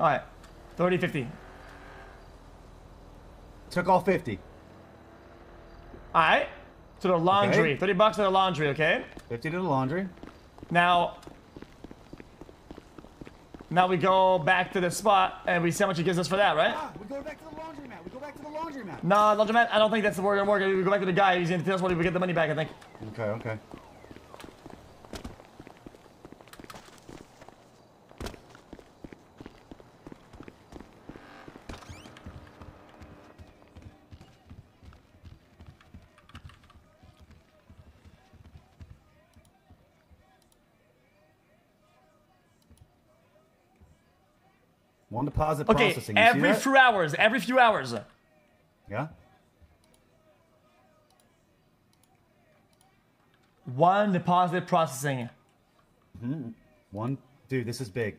All right. 30, 50. Took all 50. All right. To the laundry. Okay. 30 bucks to the laundry, okay? 50 to the laundry. Now, now we go back to the spot and we see how much he gives us for that, right? Ah, we go back to the laundromat. We go back to the laundromat. No, laundromat. I don't think that's the word gonna work. We go back to the guy. He's gonna tell us what we get the money back. I think. Okay, okay. One deposit Okay, processing. You every few hours. Every few hours. Yeah. One deposit processing. Hmm. One. Dude, this is big.